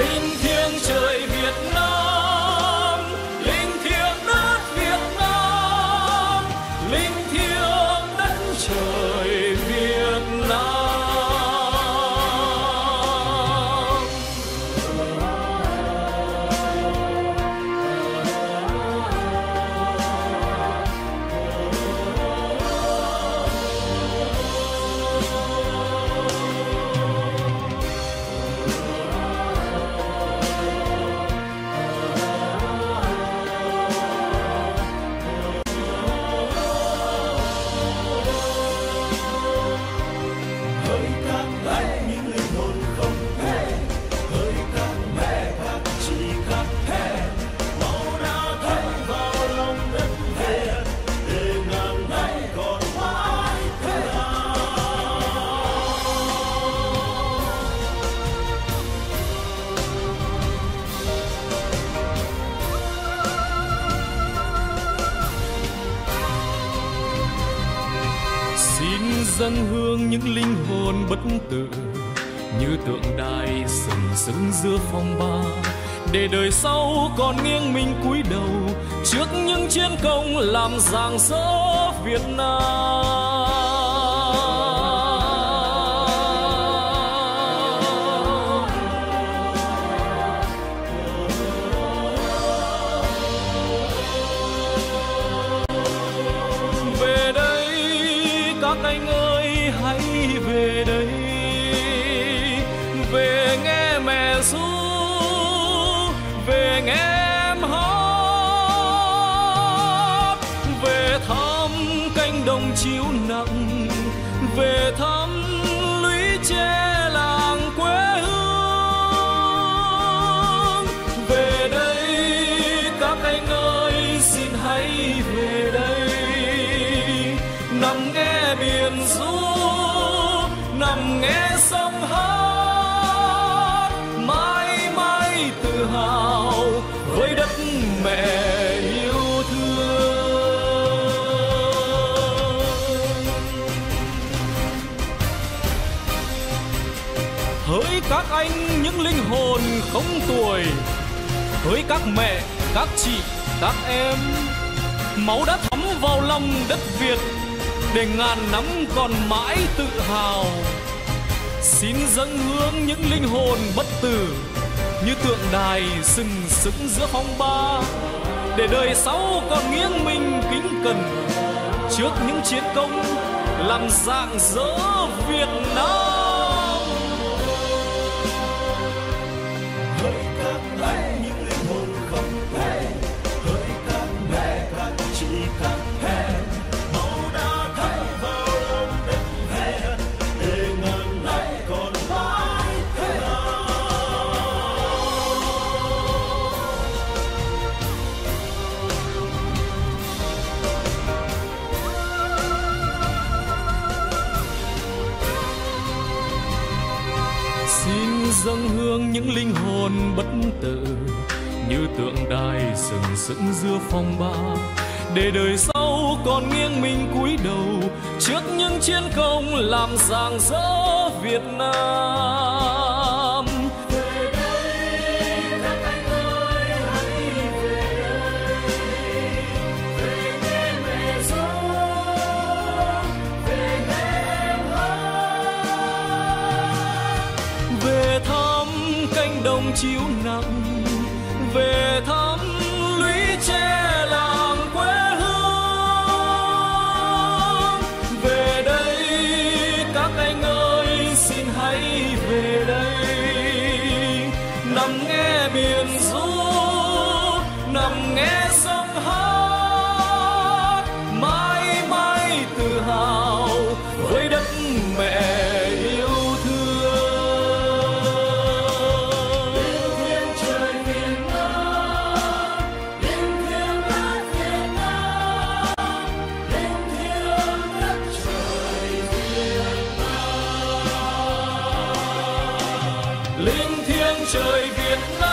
Berlin. Dâng hương những linh hồn bất tử, như tượng đài sừng sững giữa phong ba để đời sau còn nghiêng mình cúi đầu trước những chiến công làm rạng rỡ Việt Nam. về đây các anh ơi hãy về đây, về nghe mẹ ru, về nghe em hát về thăm cánh đồng chiếu nặng, về thăm lũy tre làng quê hương. Về đây các anh ơi, xin hãy về đây nằm nghe biển ru nằm nghe sông hát, mãi mãi tự hào với đất mẹ yêu thương. Hỡi các anh những linh hồn không tuổi, hỡi các mẹ, các chị, các em, máu đã thấm vào lòng đất việt để ngàn năm còn mãi tự hào xin dâng hướng những linh hồn bất tử, như tượng đài sừng sững giữa phong ba để đời sau còn nghiêng mình kính cẩn trước những chiến công làm dạng dỡ Việt Nam. Dâng hương những linh hồn bất tử, như tượng đài sừng sững giữa phong ba để đời sau còn nghiêng mình cúi đầu trước những chiến công làm rạng rỡ Việt Nam. Đông chiếu nặng. Về thăm linh thiêng trời Việt Nam.